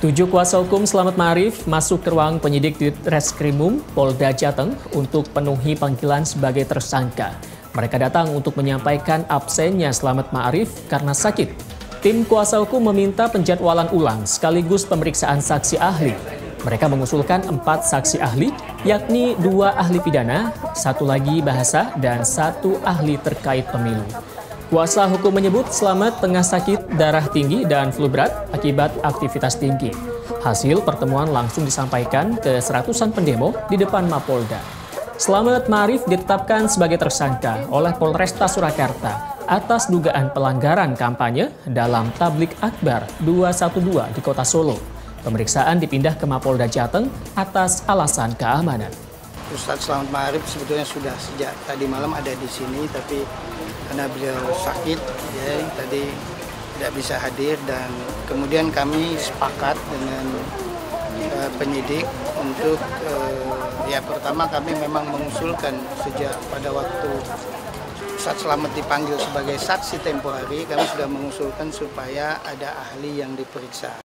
Tujuh kuasa hukum Selamat Ma'arif masuk ke ruang penyidik di Reskrimum Polda Jateng untuk penuhi panggilan sebagai tersangka. Mereka datang untuk menyampaikan absennya Selamat Ma'arif karena sakit. Tim kuasa hukum meminta penjadwalan ulang sekaligus pemeriksaan saksi ahli. Mereka mengusulkan empat saksi ahli, yakni dua ahli pidana, satu lagi bahasa, dan satu ahli terkait pemilu. Kuasa hukum menyebut Selamat tengah sakit darah tinggi dan flu berat akibat aktivitas tinggi. Hasil pertemuan langsung disampaikan ke seratusan pendemo di depan Mapolda. Selamat Marif ditetapkan sebagai tersangka oleh Polresta Surakarta atas dugaan pelanggaran kampanye dalam tablik akbar 212 di kota Solo. Pemeriksaan dipindah ke Mapolda Jateng atas alasan keamanan. Ustadz Selamat Ma'arif sebetulnya sudah sejak tadi malam ada di sini, tapi karena beliau sakit, ya tadi tidak bisa hadir dan kemudian kami sepakat dengan uh, penyidik untuk uh, ya pertama kami memang mengusulkan sejak pada waktu Ustadz Selamat dipanggil sebagai saksi tempo hari, kami sudah mengusulkan supaya ada ahli yang diperiksa.